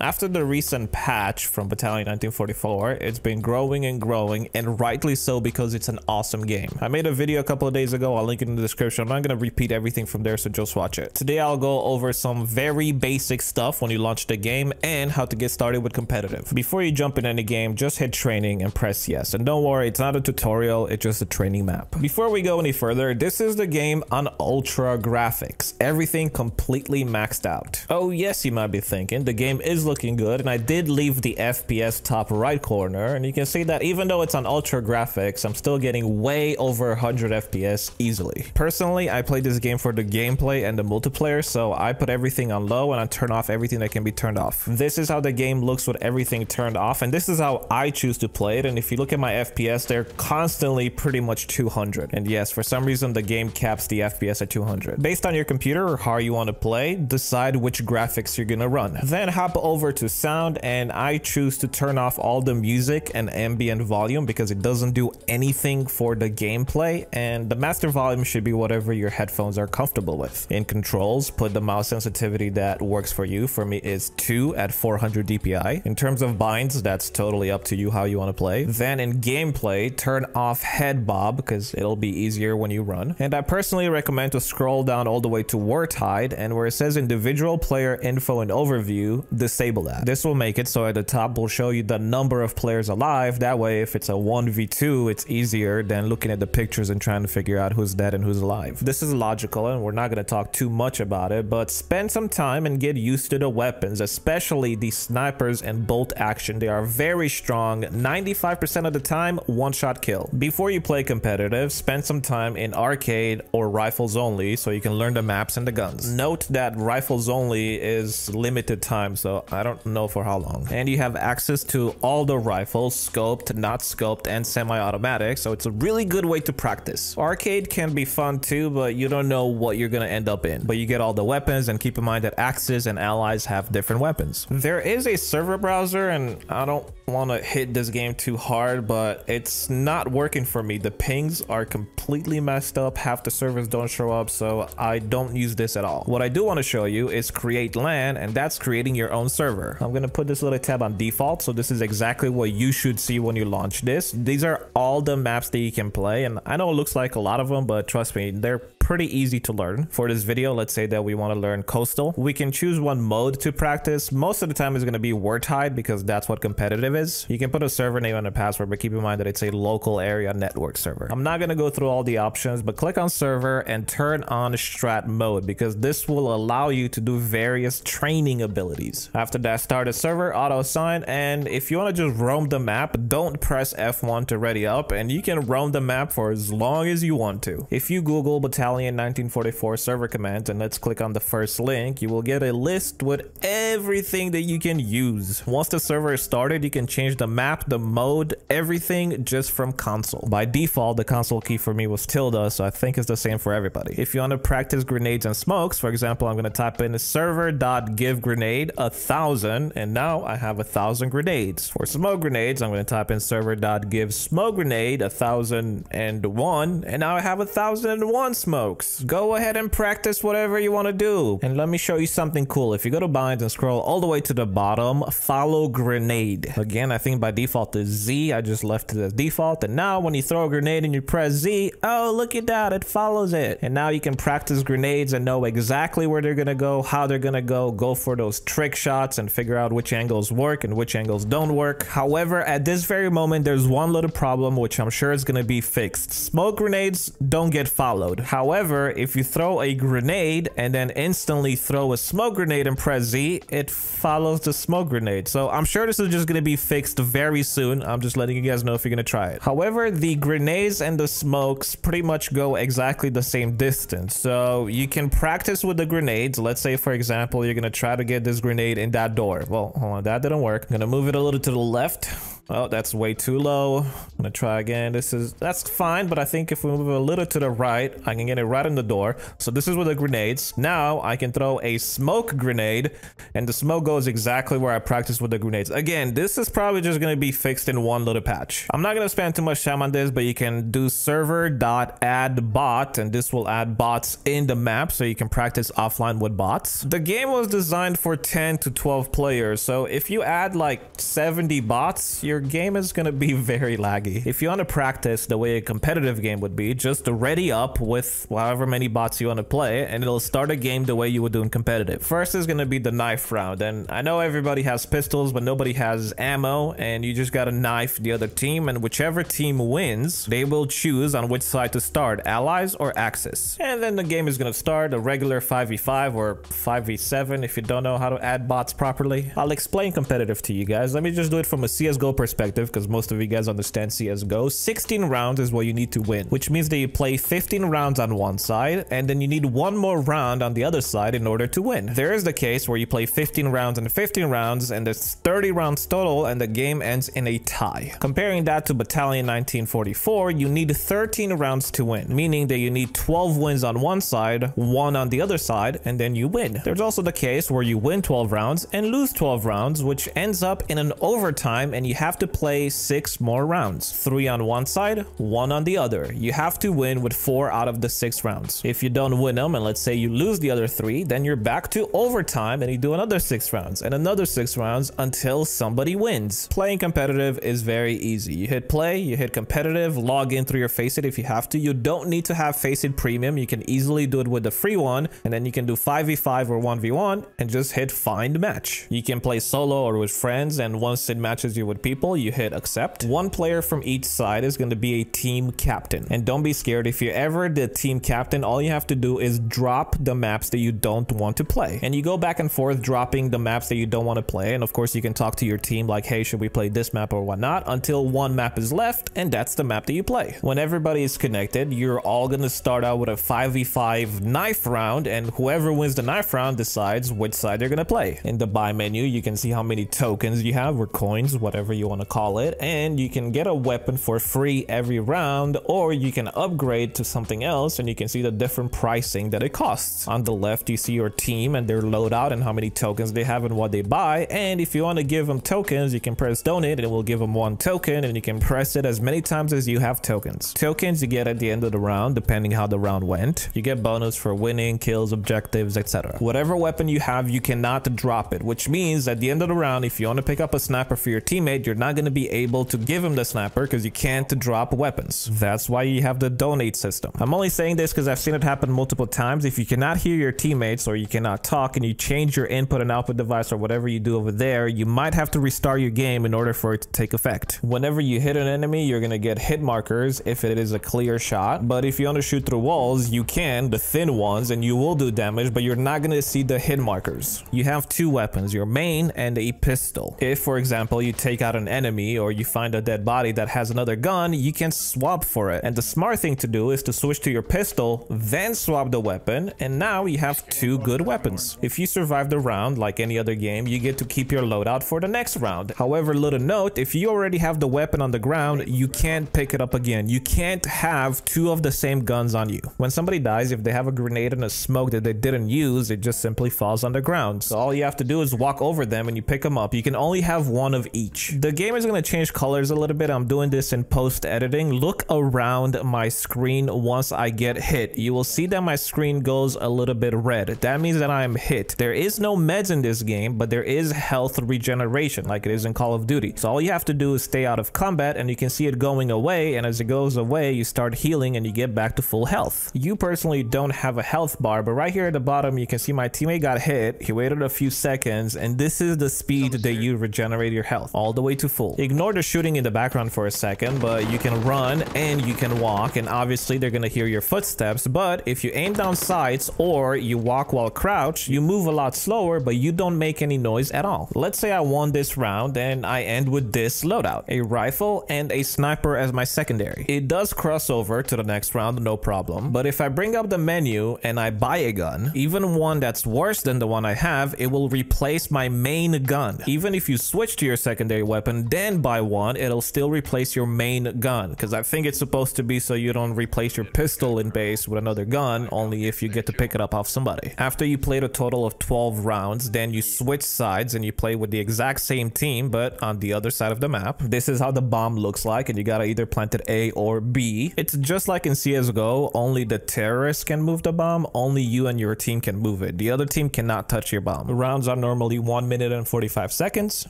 After the recent patch from Battalion 1944, it's been growing and growing, and rightly so because it's an awesome game. I made a video a couple of days ago, I'll link it in the description. I'm not going to repeat everything from there, so just watch it. Today I'll go over some very basic stuff when you launch the game and how to get started with competitive. Before you jump in any game, just hit training and press yes. And don't worry, it's not a tutorial, it's just a training map. Before we go any further, this is the game on ultra graphics. Everything completely maxed out. Oh yes, you might be thinking, the game is looking good and I did leave the FPS top right corner and you can see that even though it's on ultra graphics, I'm still getting way over 100 FPS easily. Personally, I play this game for the gameplay and the multiplayer, so I put everything on low and I turn off everything that can be turned off. This is how the game looks with everything turned off and this is how I choose to play it and if you look at my FPS, they're constantly pretty much 200. And yes, for some reason the game caps the FPS at 200. Based on your computer or how you want to play, decide which graphics you're gonna run. Then hop over to sound and I choose to turn off all the music and ambient volume because it doesn't do anything for the gameplay and the master volume should be whatever your headphones are comfortable with. In controls, put the mouse sensitivity that works for you. For me is 2 at 400 dpi. In terms of binds, that's totally up to you how you want to play. Then in gameplay, turn off head bob because it'll be easier when you run. And I personally recommend to scroll down all the way to Wartide and where it says individual player info and overview, disable that. This will make it so at the top will show you the number of players alive. That way, if it's a 1v2, it's easier than looking at the pictures and trying to figure out who's dead and who's alive. This is logical and we're not going to talk too much about it, but spend some time and get used to the weapons, especially the snipers and bolt action. They are very strong. 95% of the time, one shot kill. Before you play competitive, spend some time in arcade or rifles only so you can learn the maps and the guns. Note that rifles only is limited time, so I don't know for how long. And you have access to all the rifles, scoped, not scoped, and semi-automatic, so it's a really good way to practice. Arcade can be fun too, but you don't know what you're gonna end up in. But you get all the weapons, and keep in mind that Axis and Allies have different weapons. There is a server browser, and I don't want to hit this game too hard, but it's not working for me. The pings are completely messed up. Half the servers don't show up, so I don't use this at all. What I do want to show you is create LAN, and that's creating your own server. I'm going to put this little tab on default, so this is exactly what you should see when you launch this. These are all the maps that you can play, and I know it looks like a lot of them, but trust me, they're pretty easy to learn. For this video, let's say that we want to learn coastal. We can choose one mode to practice. Most of the time is going to be Wartide because that's what competitive is. You can put a server name and a password, but keep in mind that it's a local area network server. I'm not going to go through all the options, but click on server and turn on strat mode because this will allow you to do various training abilities. After that, start a server, auto assign, and if you want to just roam the map, don't press F1 to ready up, and you can roam the map for as long as you want to. If you Google Battalion 1944 server commands and let's click on the first link, you will get a list with everything that you can use. Once the server is started, you can change the map, the mode, everything just from console. By default, the console key for me was tilde, so I think it's the same for everybody. If you want to practice grenades and smokes, for example, I'm going to type in server.give grenade a thousand, and now I have a thousand grenades. For smoke grenades, I'm going to type in server.give smoke grenade a thousand and one, and now I have a thousand and one smokes. Go ahead and practice whatever you want to do. And let me show you something cool. If you go to binds and scroll all the way to the bottom, follow grenade. Again, I think by default is Z. I just left it as default. And now when you throw a grenade and you press Z, oh, look at that. It follows it. And now you can practice grenades and know exactly where they're going to go, how they're going to go, go for those trick shots and figure out which angles work and which angles don't work. However, at this very moment, there's one little problem, which I'm sure is going to be fixed. Smoke grenades don't get followed. However, if you throw a grenade and then instantly throw a smoke grenade and press Z, it follows the smoke grenade. So I'm sure this is just going to be fixed very soon. I'm just letting you guys know if you're going to try it. However, the grenades and the smokes pretty much go exactly the same distance. So you can practice with the grenades. Let's say, for example, you're going to try to get this grenade in that door. Well, hold on, that didn't work. I'm going to move it a little to the left. Oh, that's way too low. I'm gonna try again. This is, that's fine, but I think if we move a little to the right, I can get it right in the door. So this is with the grenades. Now I can throw a smoke grenade and the smoke goes exactly where I practiced with the grenades. Again, this is probably just to be fixed in one little patch. I'm not to spend too much time on this, but you can do server dot add bot and this will add bots in the map so you can practice offline with bots. The game was designed for 10 to 12 players. So if you add like 70 bots, your game is going to be very laggy. If you want to practice the way a competitive game would be, just ready up with however many bots you want to play and it'll start a game the way you would do in competitive. First is going to be the knife round. And I know everybody has pistols, but nobody has ammo and you just got to knife the other team and whichever team wins, they will choose on which side to start, allies or axis. And then the game is going to start a regular 5v5 or 5v7 if you don't know how to add bots properly. I'll explain competitive to you guys. Let me just do it from a CSGO perspective because most of you guys understand CSGO. 16 rounds is what you need to win, which means that you play 15 rounds on one side and then you need one more round on the other side in order to win. There is the case where you play 15 rounds and 15 rounds and there's 30 rounds total and the game ends in a tie. Comparing that to Battalion 1944, you need 13 rounds to win, meaning that you need 12 wins on one side, one on the other side, and then you win. There's also the case where you win 12 rounds and lose 12 rounds, which ends up in an overtime and you have to play six more rounds. Three on one side, one on the other. You have to win with four out of the six rounds. If you don't win them, and let's say you lose the other three, then you're back to overtime and you do another six rounds and another six rounds until somebody wins. Playing competitive is very easy. You hit play, you hit competitive, log in through your Faceit if you have to. You don't need to have Faceit Premium. You can easily do it with the free one and then you can do 5v5 or 1v1 and just hit find match. You can play solo or with friends and once it matches you with people, you hit accept. One player from each side is going to be a team captain. And don't be scared if you're ever the team captain, all you have to do is drop the maps that you don't want to play. And you go back and forth dropping the maps that you don't want to play. And of course you can talk to your team like, hey, should we play this map or whatnot until one map is left and that's the map that you play. When everybody is connected, you're all going to start out with a 5v5 knife round and whoever wins the knife round decides which side they're going to play. In the buy menu, you can see how many tokens you have or coins, whatever you want to call it, and you can get a weapon for free every round or you can upgrade to something else and you can see the different pricing that it costs. On the left, you see your team and their loadout and how many tokens they have and what they buy. And if you want to give them tokens, you can press donate and it will give them one token and you can press it as many times as you have tokens. Tokens you get at the end of the round, depending how the round went. You get bonus for winning, kills, objectives, etc. Whatever weapon you have, you cannot drop it, which means at the end of the round, if you want to pick up a sniper for your teammate, you're not going to be able to give him the sniper because you can't drop weapons. That's why you have the donate system. I'm only saying this because I've seen it happen multiple times. If you cannot hear your teammates or you cannot talk and you change your input and output device or whatever you do over there, you might have to restart your game in order for it to take effect. Whenever you hit an enemy, you're going to get hit markers if it is a clear shot. But if you want to shoot through walls, you can, the thin ones, and you will do damage, but you're not going to see the hit markers. You have two weapons, your main and a pistol. If, for example, you take out an enemy or you find a dead body that has another gun, you can swap for it. And the smart thing to do is to switch to your pistol, then swap the weapon, and now you have two good weapons. If you survive the round, like any other game, you get to keep your loadout for the next round. However, little note, if you already have the weapon on the ground, you can't pick it up again. You can't have two of the same guns on you. When somebody dies, if they have a grenade and a smoke that they didn't use, it just simply falls on the ground. So all you have to do is walk over them and you pick them up. You can only have one of each. The game is going to change colors a little bit. I'm doing this in post editing. Look around my screen once I get hit. You will see that my screen goes a little bit red. That means that I am hit. There is no meds in this game, but there is health regeneration like it is in Call of Duty. So all you have to do is stay out of combat and you can see it going away. And as it goes away, you start healing and you get back to full health. You personally don't have a health bar, but right here at the bottom, you can see my teammate got hit. He waited a few seconds and this is the speed that you regenerate your health all the way to full. Ignore the shooting in the background for a second, but you can run and you can walk and obviously they're to hear your footsteps. But if you aim down sights or you walk while crouched, you move a lot slower, but you don't make any noise at all. Let's say I won this round and I end with this loadout, a rifle and a sniper as my secondary. It does cross over to the next round, no problem. But if I bring up the menu and I buy a gun, even one that's worse than the one I have, it will replace my main gun. Even if you switch to your secondary weapon, then buy one, it'll still replace your main gun. Because I think it's supposed to be so you don't replace your pistol in base with another gun, only if you get to pick it up off somebody. After you played a total of 12 rounds, then you switch sides and you play with the exact same team, but on the other side of the map. This is how the bomb looks like, and you gotta either plant it A or B. It's just like in CSGO, only the terrorists can move the bomb, only you and your team can move it. The other team cannot touch your bomb. The rounds are normally 1 minute and 45 seconds.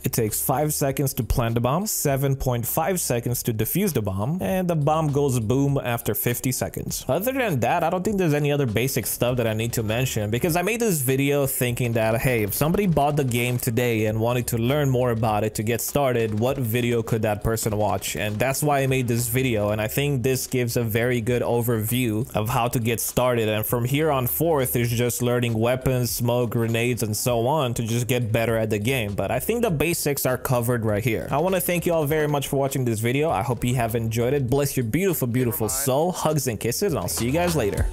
It takes 5 seconds to plant the bomb, 7.5 seconds to defuse the bomb, and the bomb goes boom after 50 seconds. Other than that, I don't think there's any other basic stuff that I need to mention because I made this video thinking that, hey, if somebody bought the game today and wanted to learn more about it to get started, what video could that person watch? And that's why I made this video. And I think this gives a very good overview of how to get started. And from here on forth, is just learning weapons, smoke, grenades, and so on to just get better at the game. But I think the basics are covered right here. I want to thank you all very much for watching this video. I hope you have enjoyed it. Bless your beautiful, beautiful soul. Hugs and kisses, and I'll see you guys later.